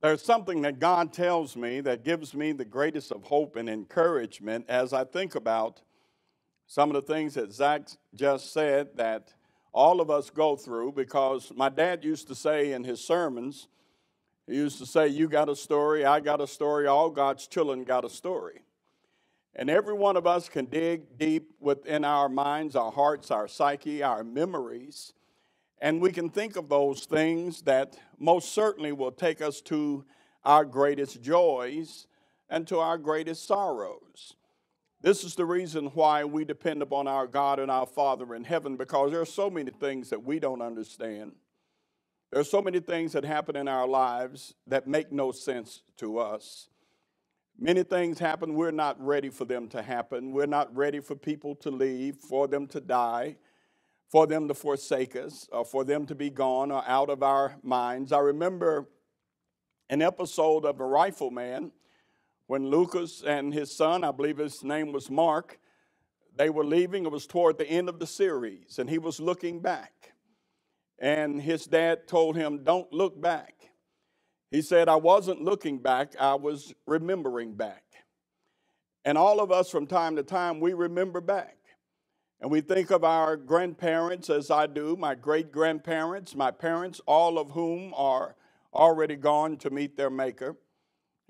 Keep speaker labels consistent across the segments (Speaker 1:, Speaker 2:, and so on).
Speaker 1: There's something that God tells me that gives me the greatest of hope and encouragement as I think about some of the things that Zach just said that all of us go through because my dad used to say in his sermons, he used to say, You got a story, I got a story, all God's children got a story. And every one of us can dig deep within our minds, our hearts, our psyche, our memories, and we can think of those things that most certainly will take us to our greatest joys and to our greatest sorrows. This is the reason why we depend upon our God and our Father in heaven because there are so many things that we don't understand. There are so many things that happen in our lives that make no sense to us. Many things happen, we're not ready for them to happen. We're not ready for people to leave, for them to die, for them to forsake us, or for them to be gone or out of our minds. I remember an episode of A Rifleman when Lucas and his son, I believe his name was Mark, they were leaving. It was toward the end of the series, and he was looking back. And his dad told him, Don't look back. He said, I wasn't looking back, I was remembering back. And all of us from time to time, we remember back. And we think of our grandparents as I do, my great grandparents, my parents, all of whom are already gone to meet their Maker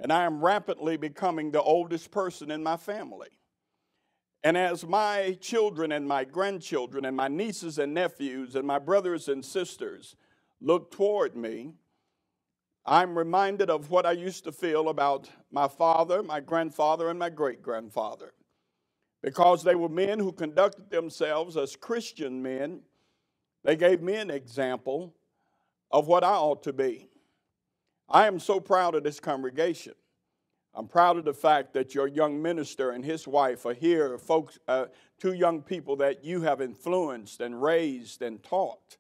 Speaker 1: and I am rapidly becoming the oldest person in my family. And as my children and my grandchildren and my nieces and nephews and my brothers and sisters look toward me, I'm reminded of what I used to feel about my father, my grandfather, and my great grandfather. Because they were men who conducted themselves as Christian men, they gave me an example of what I ought to be. I am so proud of this congregation. I'm proud of the fact that your young minister and his wife are here, folks, uh, two young people that you have influenced and raised and taught,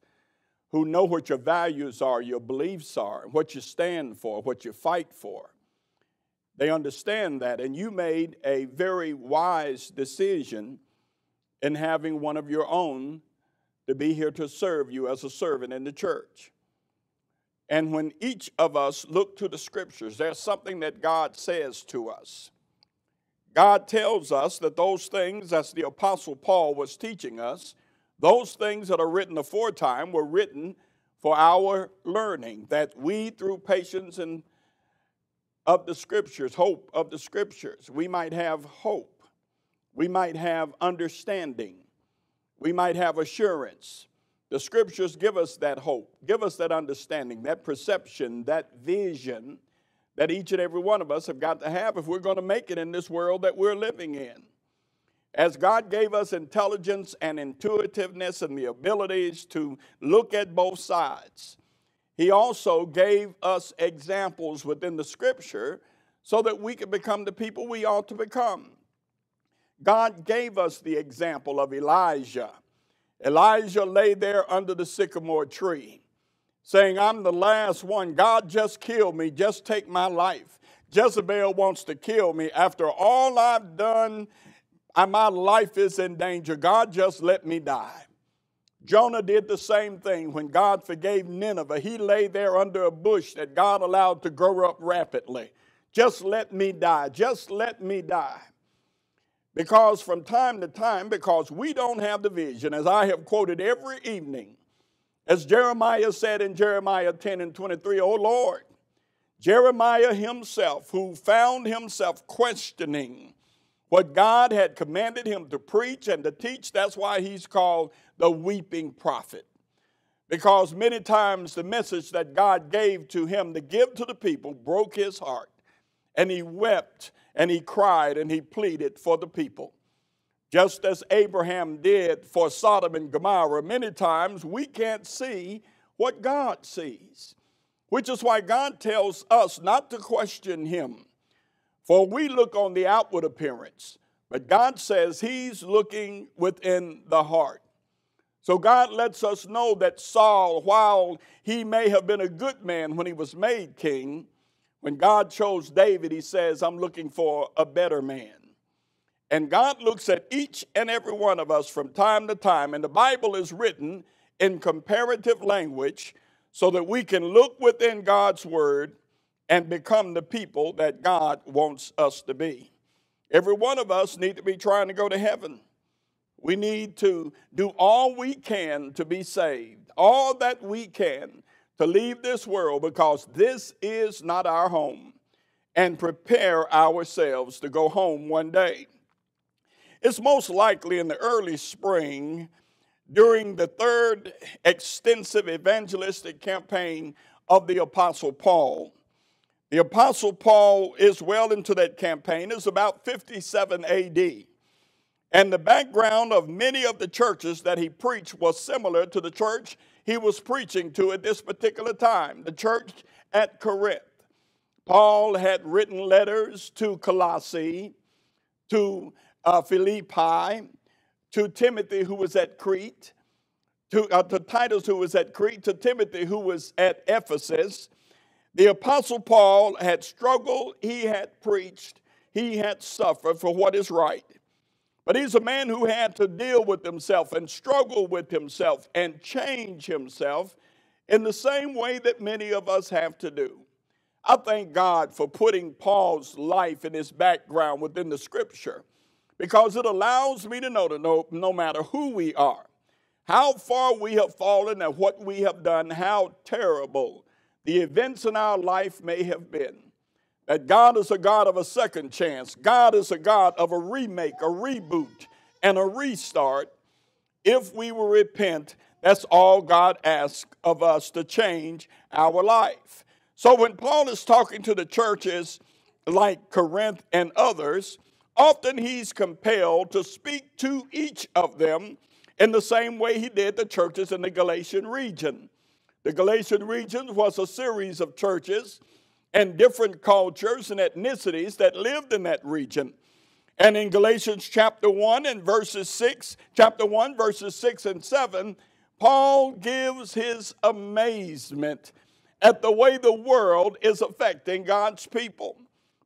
Speaker 1: who know what your values are, your beliefs are, what you stand for, what you fight for. They understand that, and you made a very wise decision in having one of your own to be here to serve you as a servant in the church. And when each of us look to the scriptures, there's something that God says to us. God tells us that those things, as the Apostle Paul was teaching us, those things that are written aforetime were written for our learning, that we, through patience and of the scriptures, hope of the scriptures, we might have hope, we might have understanding, we might have assurance, the scriptures give us that hope, give us that understanding, that perception, that vision that each and every one of us have got to have if we're going to make it in this world that we're living in. As God gave us intelligence and intuitiveness and the abilities to look at both sides, He also gave us examples within the scripture so that we could become the people we ought to become. God gave us the example of Elijah Elijah lay there under the sycamore tree, saying, I'm the last one. God just killed me. Just take my life. Jezebel wants to kill me. After all I've done, my life is in danger. God just let me die. Jonah did the same thing when God forgave Nineveh. He lay there under a bush that God allowed to grow up rapidly. Just let me die. Just let me die. Because from time to time, because we don't have the vision, as I have quoted every evening, as Jeremiah said in Jeremiah 10 and 23, Oh Lord, Jeremiah himself, who found himself questioning what God had commanded him to preach and to teach, that's why he's called the weeping prophet. Because many times the message that God gave to him to give to the people broke his heart, and he wept and he cried and he pleaded for the people. Just as Abraham did for Sodom and Gomorrah, many times we can't see what God sees, which is why God tells us not to question him. For we look on the outward appearance, but God says he's looking within the heart. So God lets us know that Saul, while he may have been a good man when he was made king, when God chose David, he says, I'm looking for a better man. And God looks at each and every one of us from time to time, and the Bible is written in comparative language so that we can look within God's word and become the people that God wants us to be. Every one of us need to be trying to go to heaven. We need to do all we can to be saved, all that we can to leave this world because this is not our home and prepare ourselves to go home one day. It's most likely in the early spring during the third extensive evangelistic campaign of the Apostle Paul. The Apostle Paul is well into that campaign. It's about 57 AD. And the background of many of the churches that he preached was similar to the church he was preaching to at this particular time, the church at Corinth. Paul had written letters to Colossae, to uh, Philippi, to Timothy, who was at Crete, to, uh, to Titus, who was at Crete, to Timothy, who was at Ephesus. The Apostle Paul had struggled, he had preached, he had suffered for what is right. But he's a man who had to deal with himself and struggle with himself and change himself in the same way that many of us have to do. I thank God for putting Paul's life and his background within the scripture because it allows me to know that no, no matter who we are, how far we have fallen and what we have done, how terrible the events in our life may have been that God is a God of a second chance. God is a God of a remake, a reboot, and a restart. If we will repent, that's all God asks of us to change our life. So when Paul is talking to the churches like Corinth and others, often he's compelled to speak to each of them in the same way he did the churches in the Galatian region. The Galatian region was a series of churches and different cultures and ethnicities that lived in that region. And in Galatians chapter 1 and verses 6, chapter 1, verses 6 and 7, Paul gives his amazement at the way the world is affecting God's people.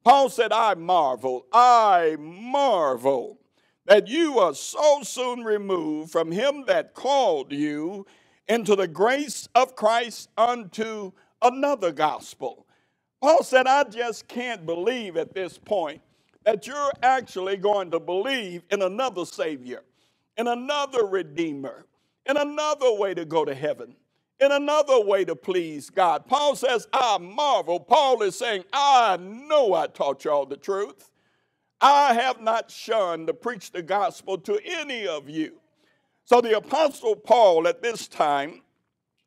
Speaker 1: Paul said, I marvel, I marvel that you are so soon removed from him that called you into the grace of Christ unto another gospel Paul said, I just can't believe at this point that you're actually going to believe in another Savior, in another Redeemer, in another way to go to heaven, in another way to please God. Paul says, I marvel. Paul is saying, I know I taught y'all the truth. I have not shunned to preach the gospel to any of you. So the Apostle Paul at this time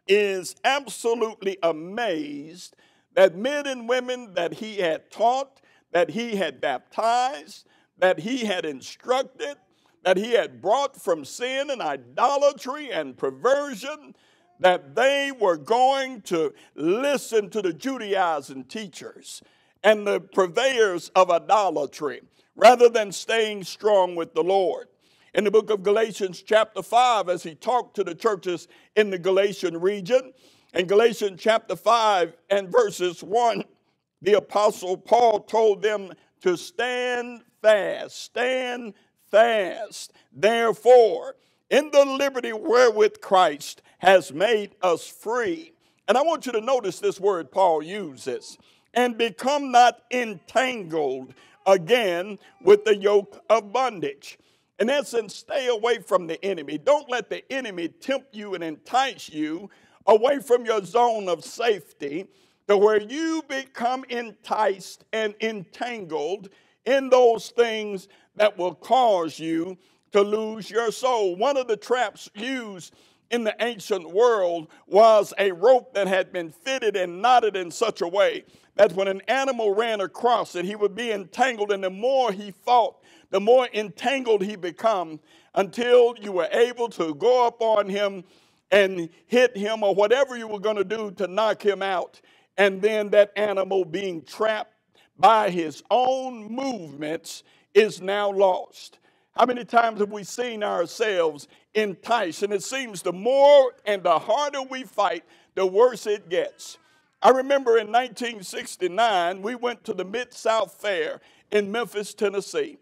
Speaker 1: is absolutely amazed that men and women that he had taught, that he had baptized, that he had instructed, that he had brought from sin and idolatry and perversion, that they were going to listen to the Judaizing teachers and the purveyors of idolatry rather than staying strong with the Lord. In the book of Galatians, chapter 5, as he talked to the churches in the Galatian region, in Galatians chapter 5 and verses 1, the Apostle Paul told them to stand fast, stand fast. Therefore, in the liberty wherewith Christ has made us free. And I want you to notice this word Paul uses and become not entangled again with the yoke of bondage. In essence, stay away from the enemy. Don't let the enemy tempt you and entice you away from your zone of safety to where you become enticed and entangled in those things that will cause you to lose your soul. One of the traps used in the ancient world was a rope that had been fitted and knotted in such a way that when an animal ran across it, he would be entangled, and the more he fought, the more entangled he become until you were able to go up on him and hit him or whatever you were going to do to knock him out. And then that animal being trapped by his own movements is now lost. How many times have we seen ourselves enticed? And it seems the more and the harder we fight, the worse it gets. I remember in 1969, we went to the Mid South Fair in Memphis, Tennessee.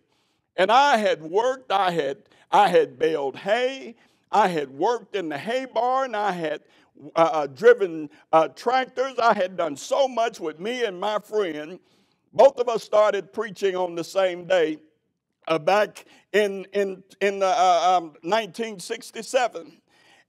Speaker 1: And I had worked, I had, I had baled hay, I had worked in the hay barn. I had uh, uh, driven uh, tractors. I had done so much with me and my friend. Both of us started preaching on the same day uh, back in, in, in uh, um, 1967.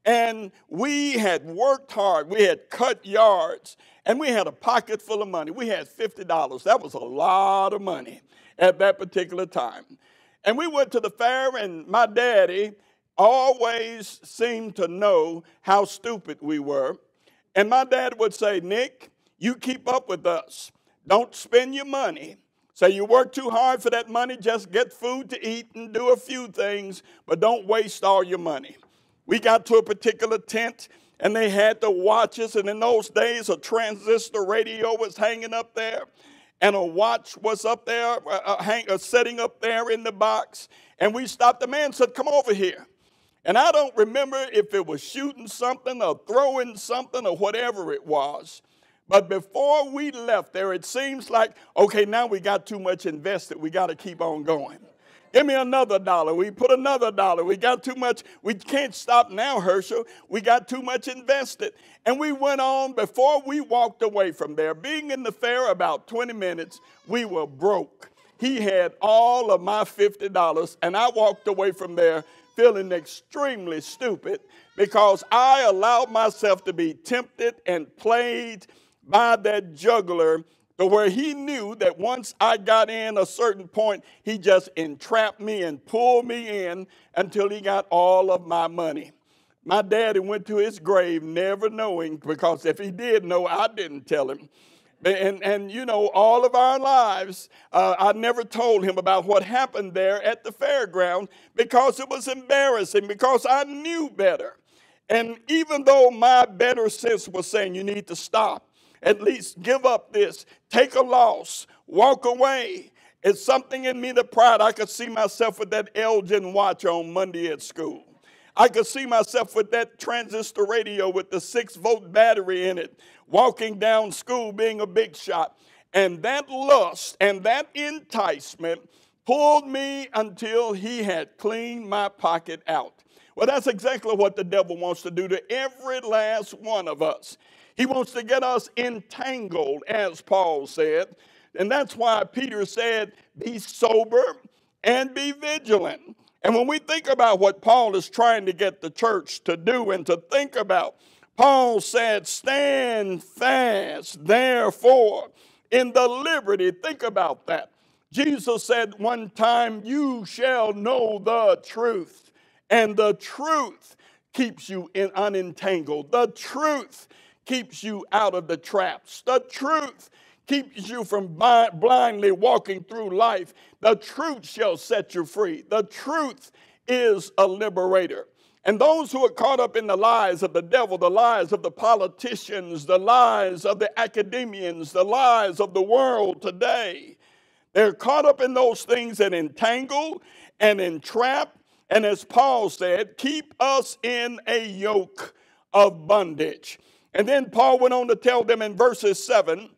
Speaker 1: And we had worked hard. We had cut yards. And we had a pocket full of money. We had $50. That was a lot of money at that particular time. And we went to the fair, and my daddy always seemed to know how stupid we were. And my dad would say, Nick, you keep up with us. Don't spend your money. Say you work too hard for that money, just get food to eat and do a few things, but don't waste all your money. We got to a particular tent and they had the watches, and in those days, a transistor radio was hanging up there, and a watch was up there, uh, uh, hang, uh, setting up there in the box. And we stopped the man said, Come over here. And I don't remember if it was shooting something or throwing something or whatever it was. But before we left there, it seems like, okay, now we got too much invested. We got to keep on going. Give me another dollar. We put another dollar. We got too much. We can't stop now, Herschel. We got too much invested. And we went on before we walked away from there. Being in the fair about 20 minutes, we were broke. He had all of my $50, and I walked away from there feeling extremely stupid because I allowed myself to be tempted and played by that juggler to where he knew that once I got in a certain point, he just entrapped me and pulled me in until he got all of my money. My daddy went to his grave never knowing, because if he did know, I didn't tell him. And, and you know, all of our lives, uh, I never told him about what happened there at the fairground because it was embarrassing, because I knew better. And even though my better sense was saying you need to stop, at least give up this, take a loss, walk away. It's something in me that pride. I could see myself with that Elgin watch on Monday at school. I could see myself with that transistor radio with the six volt battery in it, walking down school being a big shot. And that lust and that enticement pulled me until he had cleaned my pocket out. Well, that's exactly what the devil wants to do to every last one of us. He wants to get us entangled, as Paul said. And that's why Peter said, Be sober and be vigilant. And when we think about what Paul is trying to get the church to do and to think about, Paul said, Stand fast, therefore, in the liberty. Think about that. Jesus said one time, You shall know the truth, and the truth keeps you in unentangled. The truth keeps you out of the traps. The truth keeps you from blindly walking through life. The truth shall set you free. The truth is a liberator. And those who are caught up in the lies of the devil, the lies of the politicians, the lies of the academians, the lies of the world today, they're caught up in those things that entangle and entrap. And as Paul said, keep us in a yoke of bondage. And then Paul went on to tell them in verses 7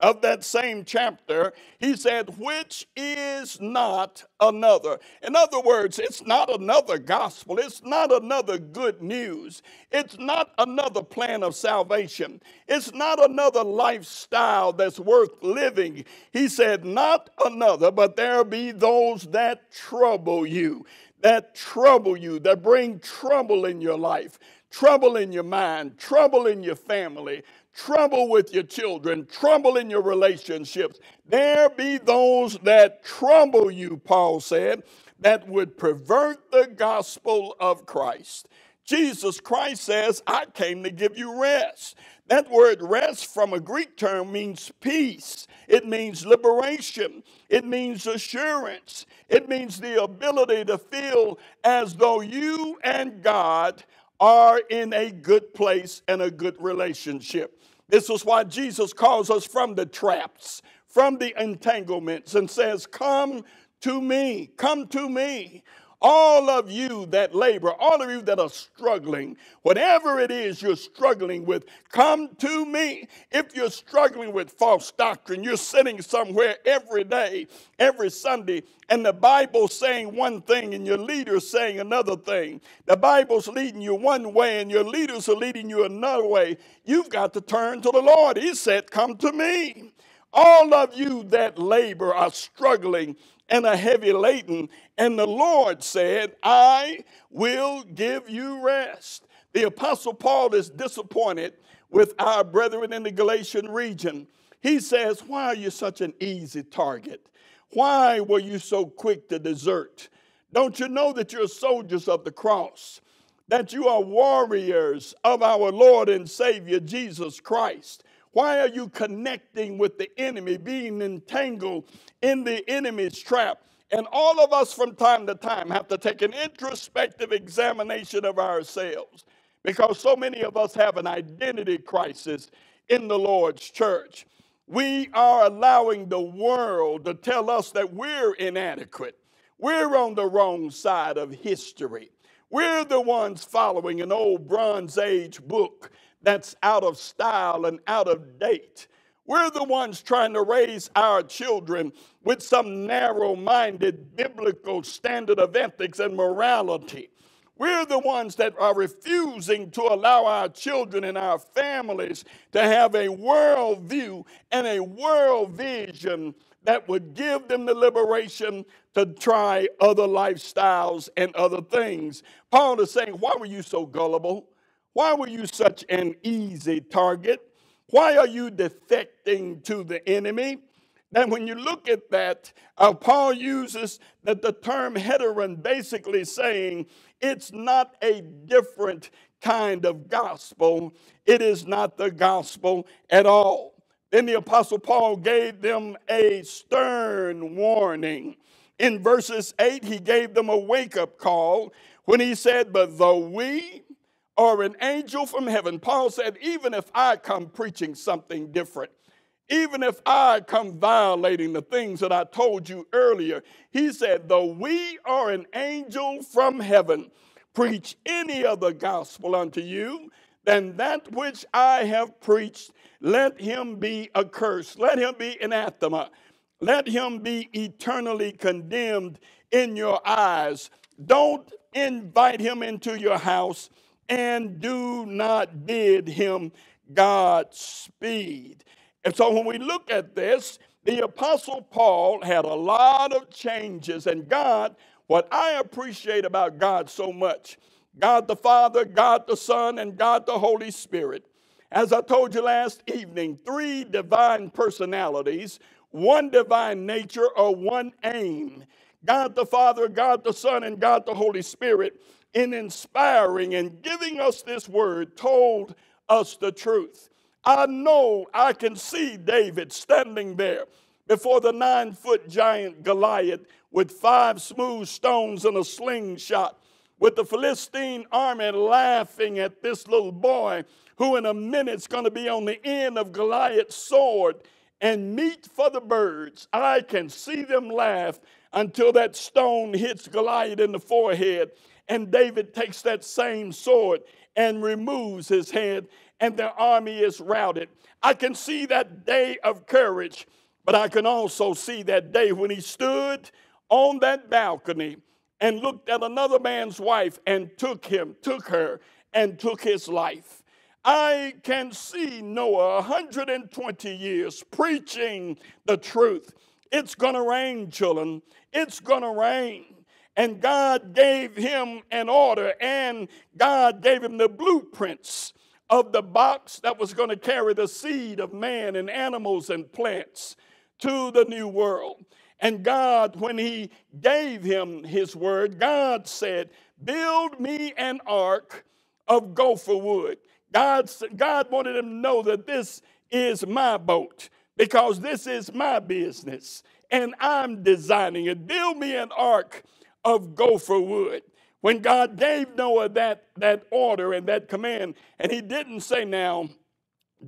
Speaker 1: of that same chapter, he said, which is not another. In other words, it's not another gospel. It's not another good news. It's not another plan of salvation. It's not another lifestyle that's worth living. He said, not another, but there be those that trouble you, that trouble you, that bring trouble in your life trouble in your mind, trouble in your family, trouble with your children, trouble in your relationships. There be those that trouble you, Paul said, that would pervert the gospel of Christ. Jesus Christ says, I came to give you rest. That word rest from a Greek term means peace. It means liberation. It means assurance. It means the ability to feel as though you and God are in a good place and a good relationship. This is why Jesus calls us from the traps, from the entanglements, and says, Come to me, come to me, all of you that labor, all of you that are struggling, whatever it is you're struggling with, come to me. If you're struggling with false doctrine, you're sitting somewhere every day, every Sunday, and the Bible's saying one thing and your leader's saying another thing. The Bible's leading you one way and your leaders are leading you another way. You've got to turn to the Lord. He said, Come to me. All of you that labor are struggling and are heavy laden. And the Lord said, I will give you rest. The Apostle Paul is disappointed with our brethren in the Galatian region. He says, Why are you such an easy target? Why were you so quick to desert? Don't you know that you're soldiers of the cross? That you are warriors of our Lord and Savior Jesus Christ? Why are you connecting with the enemy, being entangled in the enemy's trap? And all of us from time to time have to take an introspective examination of ourselves because so many of us have an identity crisis in the Lord's church. We are allowing the world to tell us that we're inadequate. We're on the wrong side of history. We're the ones following an old Bronze Age book that's out of style and out of date. We're the ones trying to raise our children with some narrow minded biblical standard of ethics and morality. We're the ones that are refusing to allow our children and our families to have a world view and a world vision that would give them the liberation to try other lifestyles and other things. Paul is saying, Why were you so gullible? Why were you such an easy target? Why are you defecting to the enemy? And when you look at that, uh, Paul uses that the term heteron, basically saying it's not a different kind of gospel. It is not the gospel at all. Then the Apostle Paul gave them a stern warning. In verses 8, he gave them a wake up call when he said, But though we or an angel from heaven. Paul said, even if I come preaching something different, even if I come violating the things that I told you earlier, he said, though we are an angel from heaven, preach any other gospel unto you than that which I have preached, let him be accursed, let him be anathema, let him be eternally condemned in your eyes. Don't invite him into your house and do not bid him Godspeed. And so when we look at this, the Apostle Paul had a lot of changes, and God, what I appreciate about God so much, God the Father, God the Son, and God the Holy Spirit. As I told you last evening, three divine personalities, one divine nature, or one aim. God the Father, God the Son, and God the Holy Spirit in inspiring and giving us this word, told us the truth. I know I can see David standing there before the nine foot giant Goliath with five smooth stones and a slingshot, with the Philistine army laughing at this little boy who in a minute's going to be on the end of Goliath's sword and meat for the birds. I can see them laugh until that stone hits Goliath in the forehead and David takes that same sword and removes his head, and their army is routed. I can see that day of courage, but I can also see that day when he stood on that balcony and looked at another man's wife and took him, took her, and took his life. I can see Noah 120 years preaching the truth. It's gonna rain, children. It's gonna rain. And God gave him an order, and God gave him the blueprints of the box that was going to carry the seed of man and animals and plants to the new world. And God, when He gave him His word, God said, Build me an ark of gopher wood. God, God wanted him to know that this is my boat because this is my business and I'm designing it. Build me an ark of gopher wood. When God gave Noah that, that order and that command, and he didn't say, now,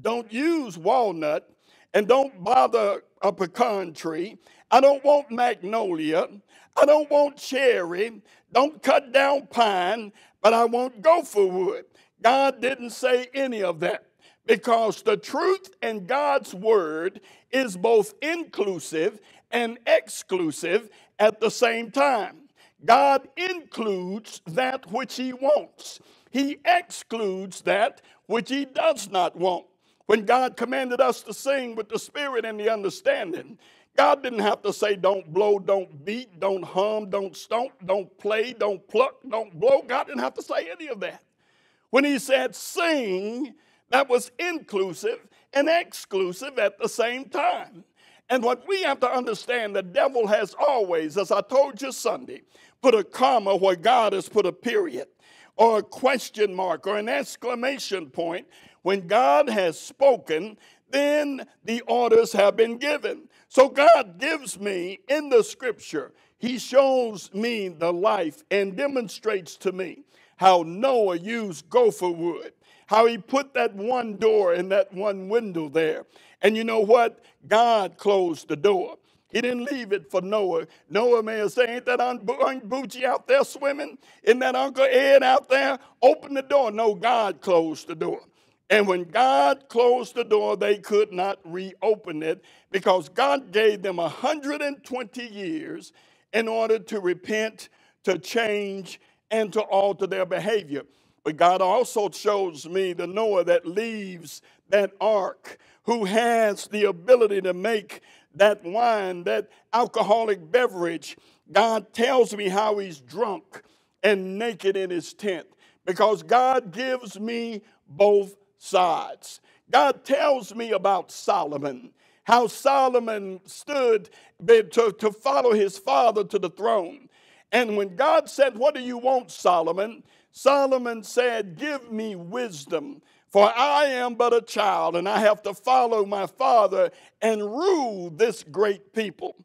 Speaker 1: don't use walnut and don't bother a pecan tree. I don't want magnolia. I don't want cherry. Don't cut down pine, but I want gopher wood. God didn't say any of that because the truth in God's word is both inclusive and exclusive at the same time. God includes that which He wants, He excludes that which He does not want. When God commanded us to sing with the Spirit and the understanding, God didn't have to say, don't blow, don't beat, don't hum, don't stomp, don't play, don't pluck, don't blow. God didn't have to say any of that. When He said sing, that was inclusive and exclusive at the same time. And what we have to understand, the devil has always, as I told you Sunday, put a comma where God has put a period, or a question mark, or an exclamation point. When God has spoken, then the orders have been given. So God gives me in the scripture, He shows me the life and demonstrates to me how Noah used gopher wood how he put that one door and that one window there. And you know what? God closed the door. He didn't leave it for Noah. Noah may have said, Ain't that Aunt Boochie out there swimming? Isn't that Uncle Ed out there? Open the door. No, God closed the door. And when God closed the door, they could not reopen it because God gave them 120 years in order to repent, to change, and to alter their behavior. But God also shows me the Noah that leaves that ark, who has the ability to make that wine, that alcoholic beverage. God tells me how he's drunk and naked in his tent because God gives me both sides. God tells me about Solomon, how Solomon stood to, to follow his father to the throne. And when God said, What do you want, Solomon? Solomon said, Give me wisdom, for I am but a child, and I have to follow my father and rule this great people.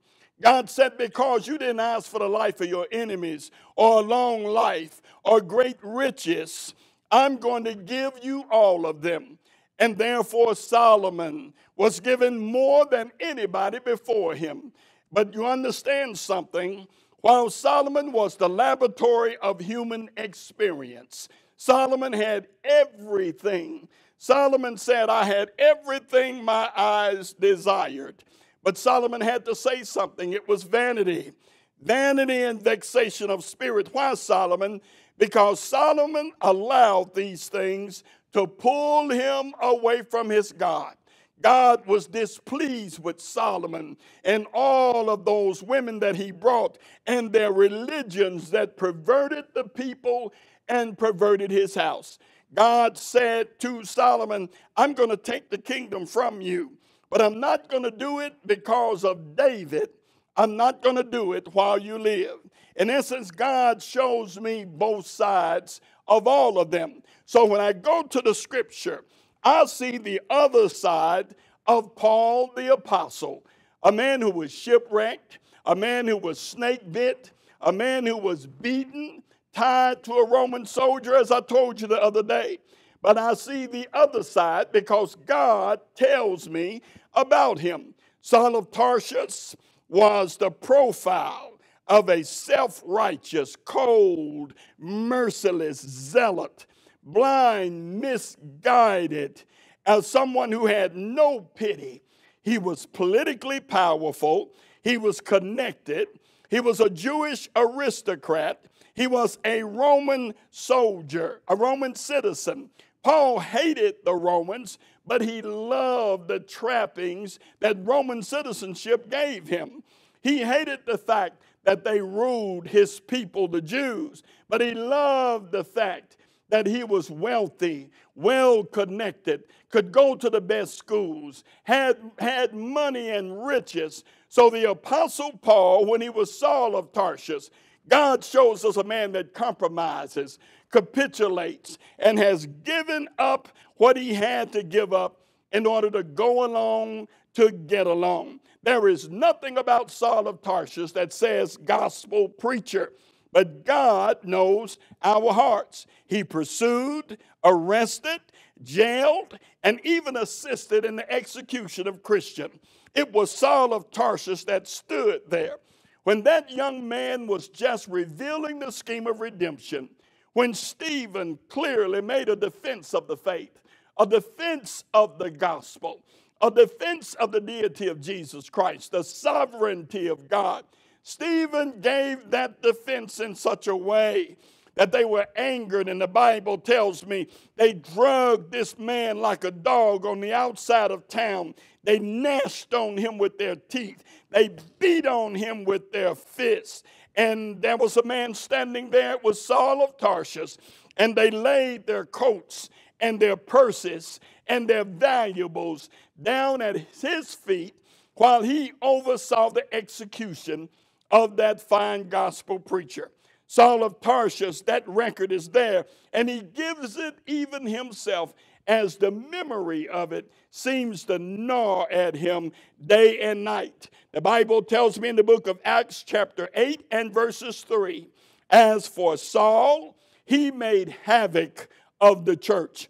Speaker 1: God said, Because you didn't ask for the life of your enemies, or a long life, or great riches, I'm going to give you all of them. And therefore, Solomon was given more than anybody before him. But you understand something? While Solomon was the laboratory of human experience, Solomon had everything. Solomon said, I had everything my eyes desired. But Solomon had to say something. It was vanity. Vanity and vexation of spirit. Why, Solomon? Because Solomon allowed these things to pull him away from his God. God was displeased with Solomon and all of those women that he brought and their religions that perverted the people and perverted his house. God said to Solomon, I'm going to take the kingdom from you, but I'm not going to do it because of David. I'm not going to do it while you live. In essence, God shows me both sides of all of them. So when I go to the scripture, I see the other side of Paul the Apostle, a man who was shipwrecked, a man who was snake bit, a man who was beaten, tied to a Roman soldier, as I told you the other day. But I see the other side because God tells me about him. Saul of Tarsus was the profile of a self righteous, cold, merciless zealot blind, misguided, as someone who had no pity. He was politically powerful, he was connected, he was a Jewish aristocrat, he was a Roman soldier, a Roman citizen. Paul hated the Romans, but he loved the trappings that Roman citizenship gave him. He hated the fact that they ruled his people, the Jews, but he loved the fact that he was wealthy, well connected, could go to the best schools, had, had money and riches. So the Apostle Paul, when he was Saul of Tarsus, God shows us a man that compromises, capitulates, and has given up what he had to give up in order to go along to get along. There is nothing about Saul of Tarsus that says gospel preacher. But God knows our hearts. He pursued, arrested, jailed, and even assisted in the execution of Christian. It was Saul of Tarsus that stood there. When that young man was just revealing the scheme of redemption, when Stephen clearly made a defense of the faith, a defense of the gospel, a defense of the deity of Jesus Christ, the sovereignty of God, Stephen gave that defense in such a way that they were angered, and the Bible tells me they drugged this man like a dog on the outside of town. They gnashed on him with their teeth, they beat on him with their fists. And there was a man standing there, it was Saul of Tarsus, and they laid their coats and their purses and their valuables down at his feet while he oversaw the execution of that fine gospel preacher. Saul of Tarsus, that record is there, and he gives it even himself as the memory of it seems to gnaw at him day and night. The Bible tells me in the book of Acts, chapter 8 and verses 3 As for Saul, he made havoc of the church,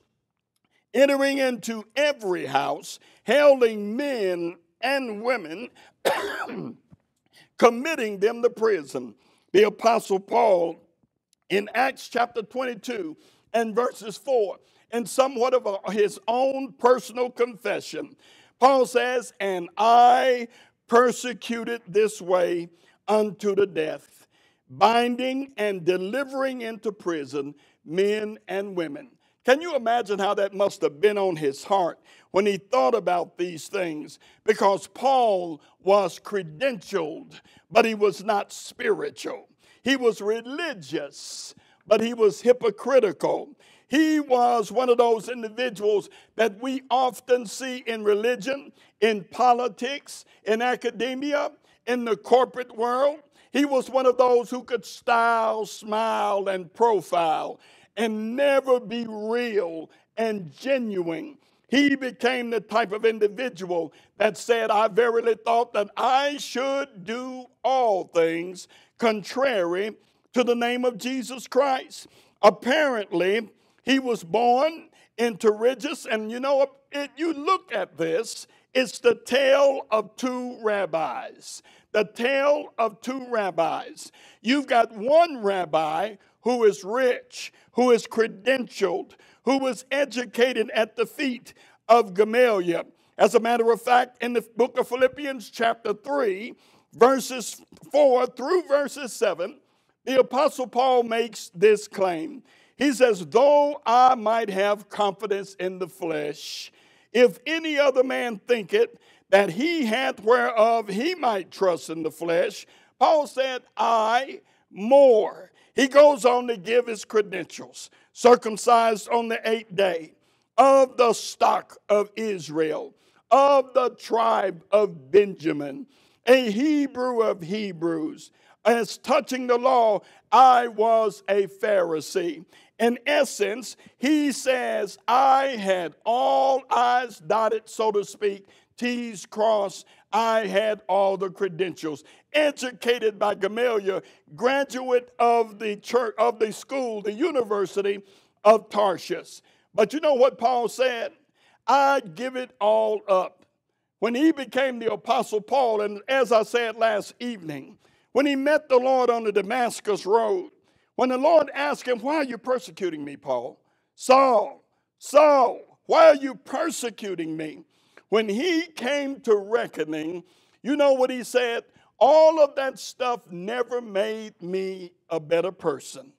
Speaker 1: entering into every house, hailing men and women, committing them to prison the Apostle Paul in Acts chapter 22 and verses 4, in somewhat of a, his own personal confession, Paul says, And I persecuted this way unto the death, binding and delivering into prison men and women. Can you imagine how that must have been on his heart when he thought about these things? Because Paul was credentialed, but he was not spiritual. He was religious, but he was hypocritical. He was one of those individuals that we often see in religion, in politics, in academia, in the corporate world. He was one of those who could style, smile, and profile and never be real and genuine. He became the type of individual that said, I verily thought that I should do all things contrary to the name of Jesus Christ. Apparently, he was born into riches, and you know, it, you look at this, it's the tale of two rabbis. The tale of two rabbis. You've got one rabbi who is rich, who is credentialed, who was educated at the feet of Gamaliel. As a matter of fact, in the book of Philippians, chapter 3, verses 4 through verses 7, the Apostle Paul makes this claim. He says, Though I might have confidence in the flesh, if any other man think it, that he hath whereof he might trust in the flesh, Paul said, I more. He goes on to give his credentials circumcised on the eighth day, of the stock of Israel, of the tribe of Benjamin, a Hebrew of Hebrews. As touching the law, I was a Pharisee. In essence, he says, I had all I's dotted, so to speak, T's crossed. I had all the credentials. Educated by Gamaliel, graduate of the church, of the school, the university of Tarshish. But you know what Paul said? I'd give it all up. When he became the Apostle Paul, and as I said last evening, when he met the Lord on the Damascus Road, when the Lord asked him, Why are you persecuting me, Paul? Saul, Saul, why are you persecuting me? When he came to reckoning, you know what he said? All of that stuff never made me a better person.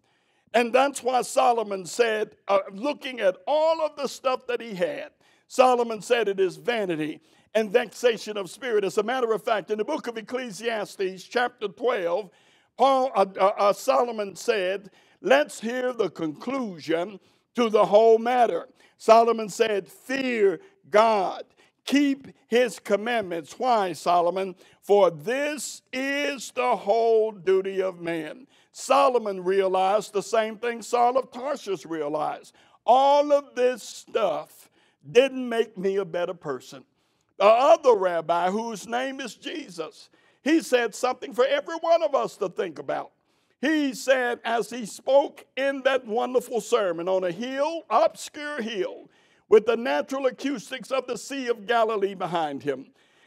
Speaker 1: And that's why Solomon said, uh, looking at all of the stuff that he had, Solomon said it is vanity and vexation of spirit. As a matter of fact, in the book of Ecclesiastes, chapter 12, Paul, uh, uh, uh, Solomon said, Let's hear the conclusion to the whole matter. Solomon said, Fear God, keep his commandments. Why, Solomon? For this is the whole duty of man. Solomon realized the same thing Saul of Tarsus realized. All of this stuff didn't make me a better person. The other rabbi, whose name is Jesus, he said something for every one of us to think about. He said, as he spoke in that wonderful sermon on a hill, obscure hill, with the natural acoustics of the Sea of Galilee behind him,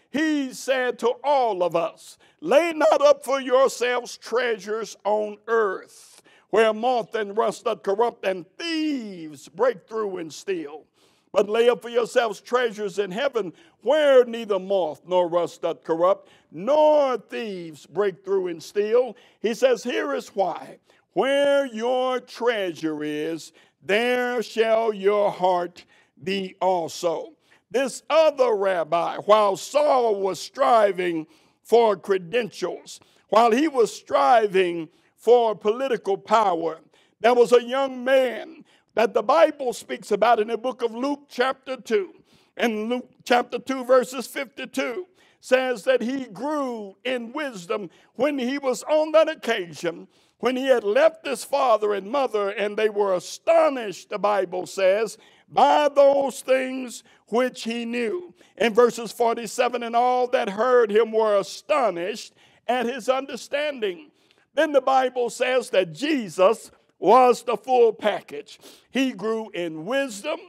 Speaker 1: he said to all of us, Lay not up for yourselves treasures on earth, where moth and rust doth corrupt, and thieves break through and steal. But lay up for yourselves treasures in heaven, where neither moth nor rust doth corrupt, nor thieves break through and steal. He says, Here is why. Where your treasure is, there shall your heart be also. This other rabbi, while Saul was striving for credentials, while he was striving for political power, there was a young man that the Bible speaks about in the book of Luke, chapter 2. And Luke chapter 2, verses 52 says that he grew in wisdom when he was on that occasion when he had left his father and mother, and they were astonished, the Bible says, by those things which he knew. In verses 47, and all that heard him were astonished at his understanding. Then the Bible says that Jesus was the full package. He grew in wisdom,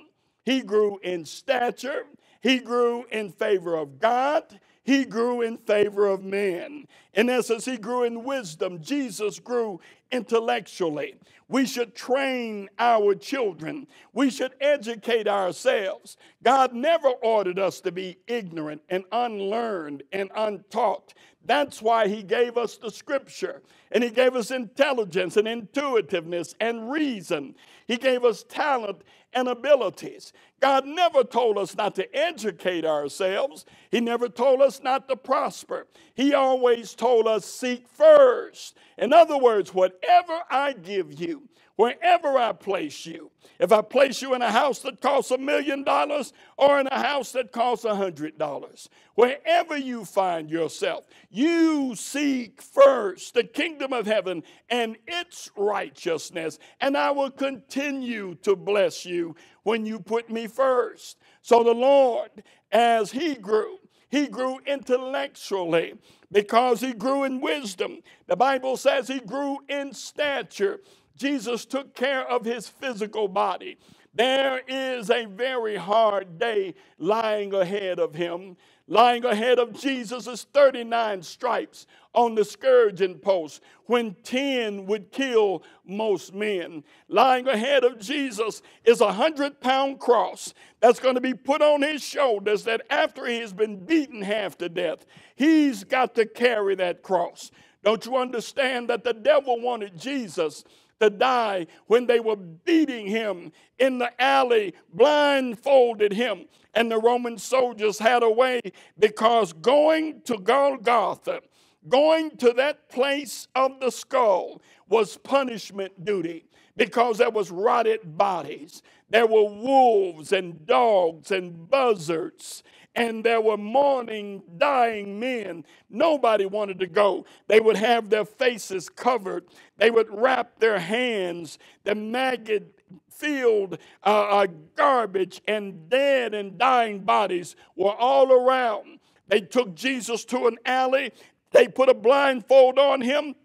Speaker 1: he grew in stature, he grew in favor of God, he grew in favor of men. In essence, he grew in wisdom. Jesus grew intellectually. We should train our children. We should educate ourselves. God never ordered us to be ignorant and unlearned and untaught. That's why He gave us the scripture. And He gave us intelligence and intuitiveness and reason. He gave us talent and abilities. God never told us not to educate ourselves, He never told us not to prosper. He always told us seek first. In other words, whatever I give you, wherever I place you, if I place you in a house that costs a million dollars or in a house that costs a hundred dollars, wherever you find yourself, you seek first the kingdom of heaven and its righteousness, and I will continue to bless you when you put me first. So the Lord, as He grew, He grew intellectually because He grew in wisdom. The Bible says He grew in stature. Jesus took care of his physical body. There is a very hard day lying ahead of him. Lying ahead of Jesus is 39 stripes on the scourging post when 10 would kill most men. Lying ahead of Jesus is a hundred pound cross that's going to be put on his shoulders that after he has been beaten half to death, he's got to carry that cross. Don't you understand that the devil wanted Jesus to die when they were beating him in the alley, blindfolded him. And the Roman soldiers had a way because going to Golgotha, going to that place of the skull, was punishment duty because there was rotted bodies. There were wolves and dogs and buzzards and there were mourning, dying men. Nobody wanted to go. They would have their faces covered, they would wrap their hands. The maggot filled uh, uh, garbage and dead and dying bodies were all around. They took Jesus to an alley, they put a blindfold on him,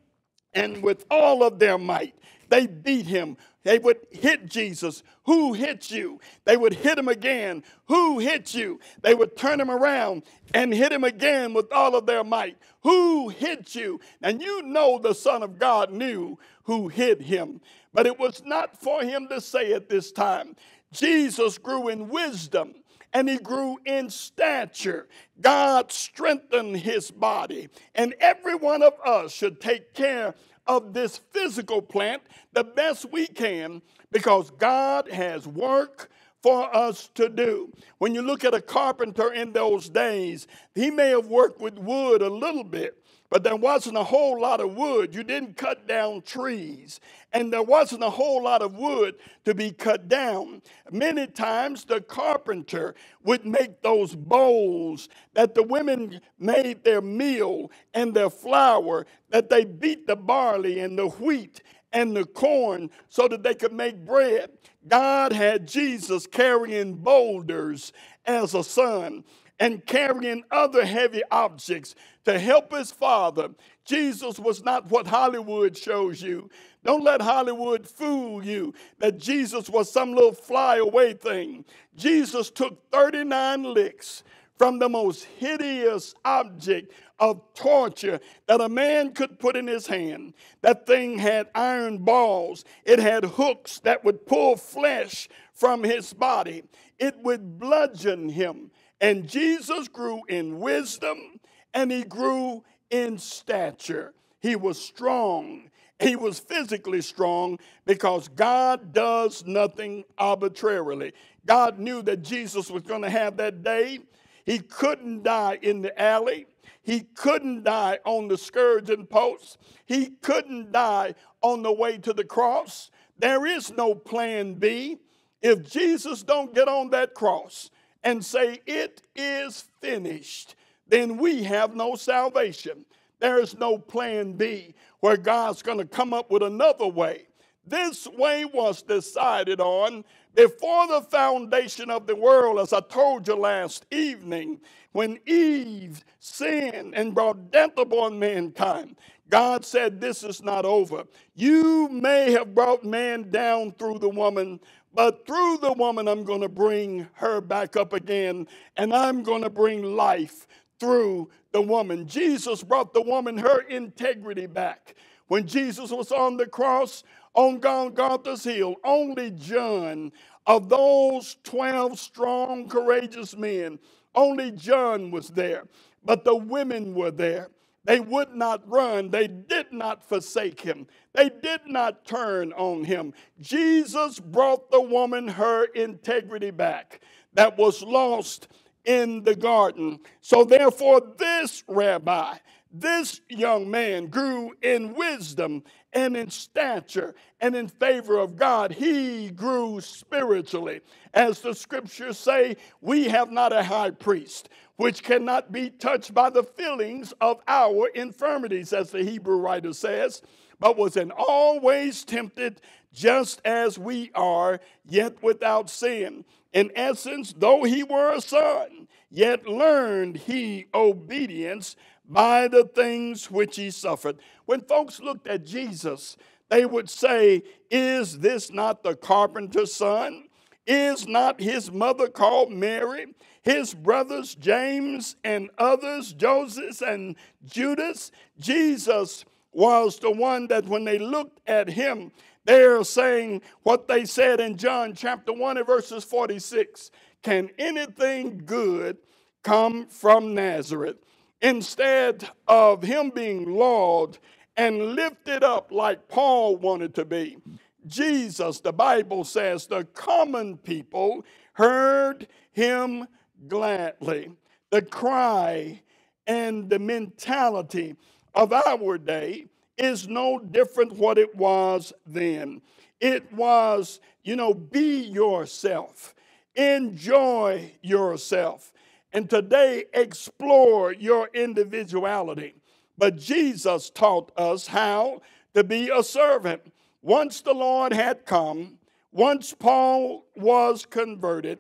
Speaker 1: and with all of their might, they beat him they would hit Jesus. Who hit you? They would hit him again. Who hit you? They would turn him around and hit him again with all of their might. Who hit you? And you know the Son of God knew who hit him. But it was not for him to say at this time. Jesus grew in wisdom and he grew in stature. God strengthened his body. And every one of us should take care of this physical plant the best we can because God has work for us to do. When you look at a carpenter in those days, he may have worked with wood a little bit, but there wasn't a whole lot of wood. You didn't cut down trees, and there wasn't a whole lot of wood to be cut down. Many times the carpenter would make those bowls that the women made their meal and their flour, that they beat the barley and the wheat and the corn so that they could make bread. God had Jesus carrying boulders as a son and carrying other heavy objects to help his father. Jesus was not what Hollywood shows you. Don't let Hollywood fool you that Jesus was some little flyaway thing. Jesus took 39 licks from the most hideous object of torture that a man could put in his hand. That thing had iron balls, it had hooks that would pull flesh from his body, it would bludgeon him. And Jesus grew in wisdom and he grew in stature. He was strong. He was physically strong because God does nothing arbitrarily. God knew that Jesus was going to have that day. He couldn't die in the alley. He couldn't die on the scourging post. He couldn't die on the way to the cross. There is no plan B. If Jesus don't get on that cross and say it is finished, then we have no salvation. There is no plan B where God's going to come up with another way. This way was decided on before the foundation of the world, as I told you last evening, when Eve sinned and brought death upon mankind. God said, This is not over. You may have brought man down through the woman, but through the woman, I'm going to bring her back up again, and I'm going to bring life through the woman. Jesus brought the woman her integrity back. When Jesus was on the cross on Golgotha's hill, only John, of those 12 strong, courageous men, only John was there, but the women were there. They would not run. They did not forsake him. They did not turn on him. Jesus brought the woman her integrity back that was lost in the garden. So, therefore, this rabbi, this young man grew in wisdom and in stature and in favor of God. He grew spiritually. As the scriptures say, we have not a high priest which cannot be touched by the feelings of our infirmities, as the Hebrew writer says, but was in all ways tempted just as we are, yet without sin. In essence, though he were a son, yet learned he obedience by the things which he suffered. When folks looked at Jesus, they would say, Is this not the carpenter's son? Is not his mother called Mary? His brothers James and others, Joseph and Judas? Jesus was the one that when they looked at him, they're saying what they said in John chapter 1 and verses 46 Can anything good come from Nazareth? Instead of him being lauded and lifted up like Paul wanted to be, Jesus, the Bible says, the common people heard him gladly. The cry and the mentality of our day is no different what it was then. It was, you know, be yourself, enjoy yourself, and today explore your individuality. But Jesus taught us how to be a servant. Once the Lord had come, once Paul was converted,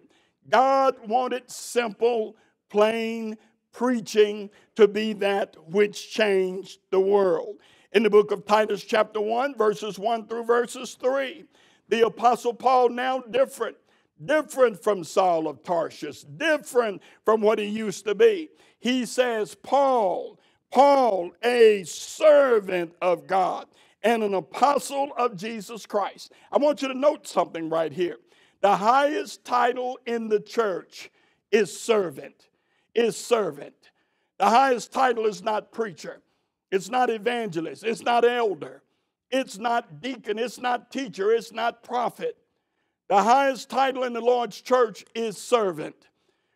Speaker 1: God wanted simple, plain preaching to be that which changed the world in the book of Titus, chapter 1, verses 1 through verses 3. The Apostle Paul, now different, different from Saul of Tarsus, different from what he used to be. He says, Paul, Paul, a servant of God and an apostle of Jesus Christ. I want you to note something right here. The highest title in the church is servant, is servant. The highest title is not preacher. It's not evangelist. It's not elder. It's not deacon. It's not teacher. It's not prophet. The highest title in the Lord's church is servant.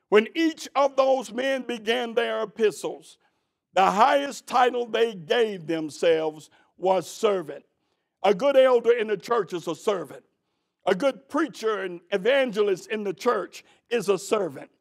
Speaker 1: When each of those men began their epistles, the highest title they gave themselves was servant. A good elder in the church is a servant. A good preacher and evangelist in the church is a servant.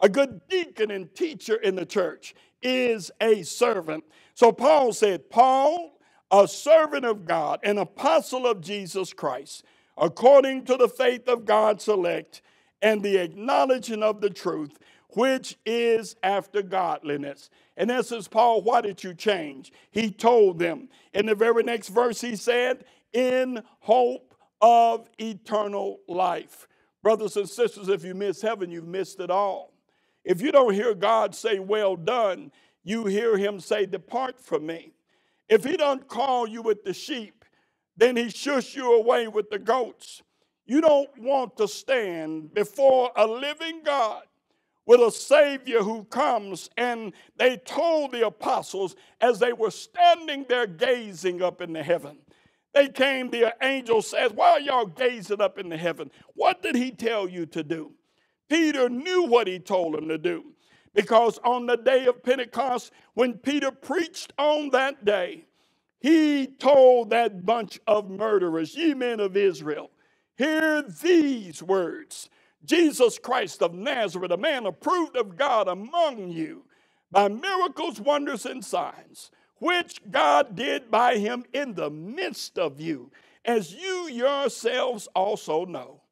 Speaker 1: A good deacon and teacher in the church is a servant. So Paul said, Paul, a servant of God, an apostle of Jesus Christ, according to the faith of God's elect and the acknowledging of the truth, which is after godliness. And In essence, Paul, why did you change? He told them. In the very next verse, he said, In hope of eternal life. Brothers and sisters, if you miss heaven, you've missed it all. If you don't hear God say, Well done, you hear him say, Depart from me. If he don't call you with the sheep, then he shush you away with the goats. You don't want to stand before a living God with a Savior who comes. And they told the apostles as they were standing there gazing up in the heaven. They came, the angel says, Why are y'all gazing up in the heaven? What did he tell you to do? Peter knew what he told him to do. Because on the day of Pentecost, when Peter preached on that day, he told that bunch of murderers, ye men of Israel, hear these words Jesus Christ of Nazareth, a man approved of God among you by miracles, wonders, and signs, which God did by him in the midst of you, as you yourselves also know.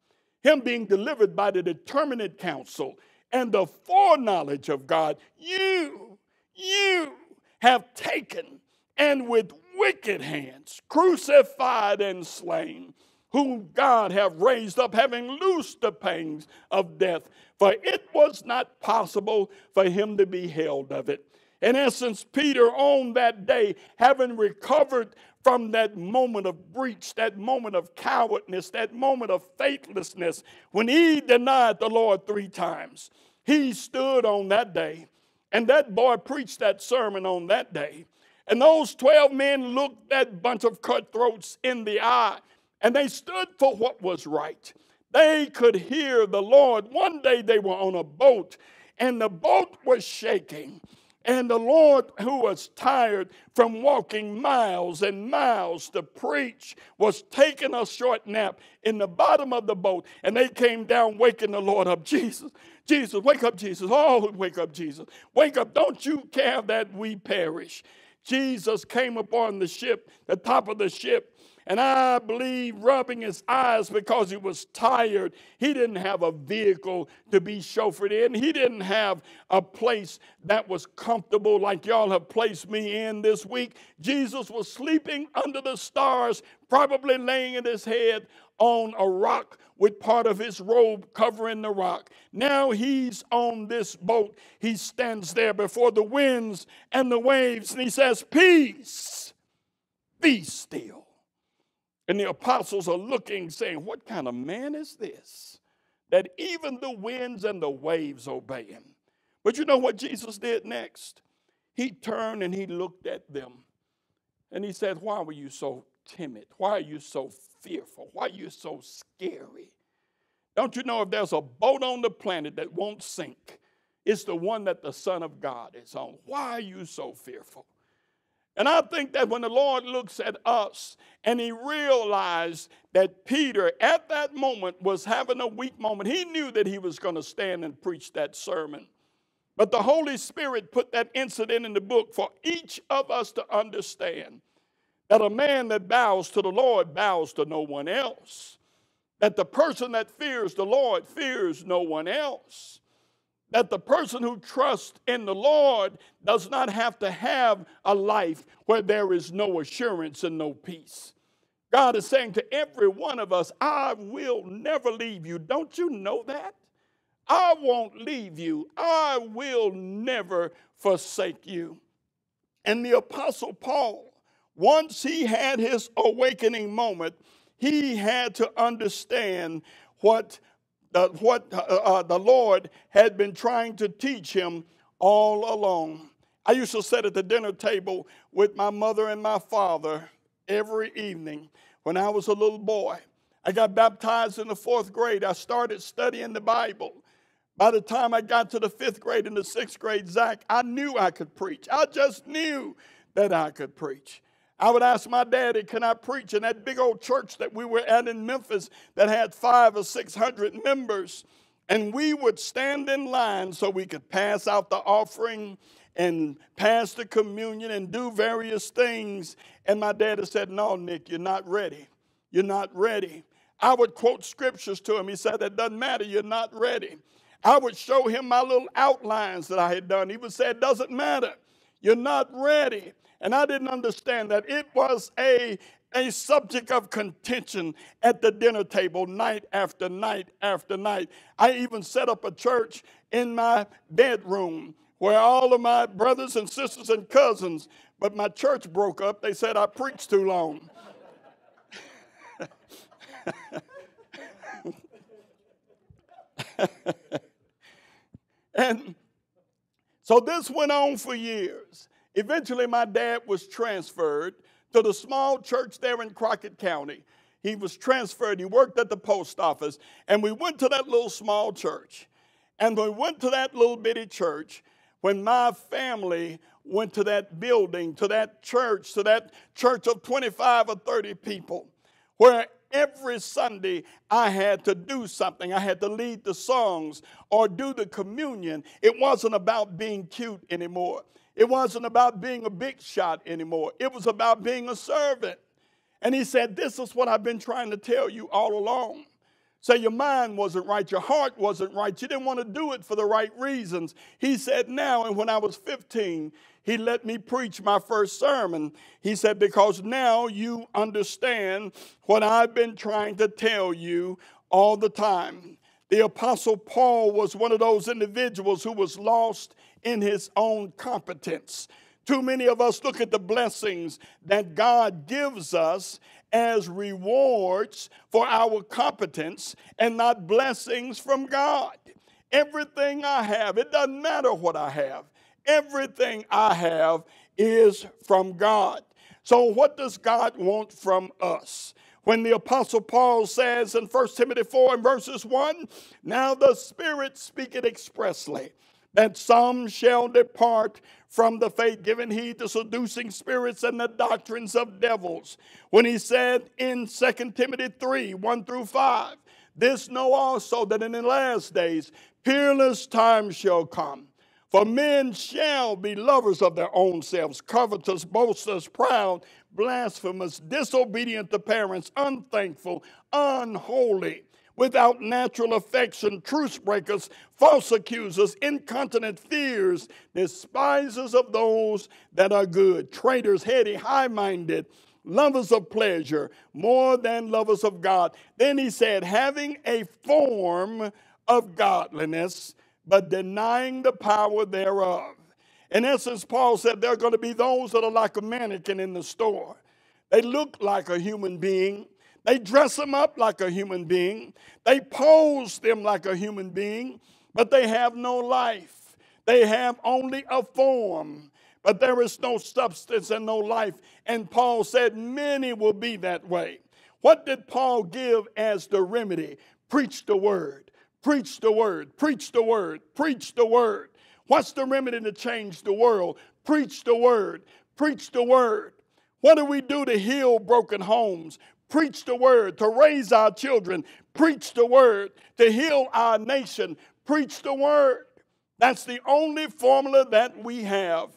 Speaker 1: Him being delivered by the determinate counsel and the foreknowledge of God, you, you have taken and with wicked hands crucified and slain, whom God have raised up, having loosed the pangs of death. For it was not possible for him to be held of it. In essence, Peter, on that day, having recovered from that moment of breach, that moment of cowardness, that moment of faithlessness, when he denied the Lord three times, he stood on that day, and that boy preached that sermon on that day. And those 12 men looked that bunch of cutthroats in the eye, and they stood for what was right. They could hear the Lord. One day they were on a boat, and the boat was shaking. And the Lord, who was tired from walking miles and miles to preach, was taking a short nap in the bottom of the boat. And they came down, waking the Lord up. Jesus, Jesus, wake up, Jesus. Oh, wake up, Jesus. Wake up. Don't you care that we perish? Jesus came upon the ship, the top of the ship, and I believe rubbing his eyes because he was tired. He didn't have a vehicle to be chauffeured in. He didn't have a place that was comfortable like y'all have placed me in this week. Jesus was sleeping under the stars, probably laying in his head on a rock with part of his robe covering the rock. Now he's on this boat. He stands there before the winds and the waves and he says, Peace, be still. And the apostles are looking, saying, What kind of man is this? That even the winds and the waves obey him. But you know what Jesus did next? He turned and he looked at them and he said, Why were you so timid? Why are you so fearful? Why are you so scary? Don't you know if there's a boat on the planet that won't sink, it's the one that the Son of God is on. Why are you so fearful? And I think that when the Lord looks at us and he realized that Peter at that moment was having a weak moment, he knew that he was going to stand and preach that sermon. But the Holy Spirit put that incident in the book for each of us to understand that a man that bows to the Lord bows to no one else. That the person that fears the Lord fears no one else that the person who trusts in the Lord does not have to have a life where there is no assurance and no peace. God is saying to every one of us, I will never leave you. Don't you know that? I won't leave you. I will never forsake you. And the Apostle Paul, once he had his awakening moment, he had to understand what what uh, uh, the Lord had been trying to teach him all along. I used to sit at the dinner table with my mother and my father every evening when I was a little boy. I got baptized in the fourth grade. I started studying the Bible. By the time I got to the fifth grade and the sixth grade, Zach, I knew I could preach. I just knew that I could preach. I would ask my daddy, Can I preach in that big old church that we were at in Memphis that had five or six hundred members? And we would stand in line so we could pass out the offering and pass the communion and do various things. And my daddy said, No, Nick, you're not ready. You're not ready. I would quote scriptures to him. He said, It doesn't matter, you're not ready. I would show him my little outlines that I had done. He would say, It doesn't matter. You're not ready. And I didn't understand that. It was a, a subject of contention at the dinner table night after night after night. I even set up a church in my bedroom where all of my brothers and sisters and cousins, but my church broke up. They said I preached too long. and so this went on for years. Eventually, my dad was transferred to the small church there in Crockett County. He was transferred, he worked at the post office, and we went to that little small church. And we went to that little bitty church when my family went to that building, to that church, to that church of 25 or 30 people, where every Sunday I had to do something. I had to lead the songs or do the communion. It wasn't about being cute anymore. It wasn't about being a big shot anymore. It was about being a servant. And he said, This is what I've been trying to tell you all along. Say your mind wasn't right, your heart wasn't right, you didn't want to do it for the right reasons. He said, Now, and when I was 15, he let me preach my first sermon. He said, Because now you understand what I've been trying to tell you all the time. The Apostle Paul was one of those individuals who was lost in his own competence. Too many of us look at the blessings that God gives us as rewards for our competence and not blessings from God. Everything I have, it doesn't matter what I have, everything I have is from God. So, what does God want from us? When the Apostle Paul says in 1 Timothy 4 and verses 1, now the Spirit speaketh expressly that some shall depart from the faith, giving heed to seducing spirits and the doctrines of devils. When he said in 2 Timothy 3 1 through 5, this know also that in the last days peerless times shall come. For men shall be lovers of their own selves, covetous, boasters, proud, blasphemous, disobedient to parents, unthankful, unholy without natural affection, truce breakers, false accusers, incontinent fears, despisers of those that are good, traitors, heady, high minded, lovers of pleasure, more than lovers of God. Then he said, having a form of godliness, but denying the power thereof. In essence, Paul said there are going to be those that are like a mannequin in the store. They look like a human being, they dress them up like a human being. They pose them like a human being, but they have no life. They have only a form, but there is no substance and no life. And Paul said, Many will be that way. What did Paul give as the remedy? Preach the word, preach the word, preach the word, preach the word. What's the remedy to change the world? Preach the word, preach the word. What do we do to heal broken homes? Preach the word, to raise our children, preach the word, to heal our nation, preach the word. That's the only formula that we have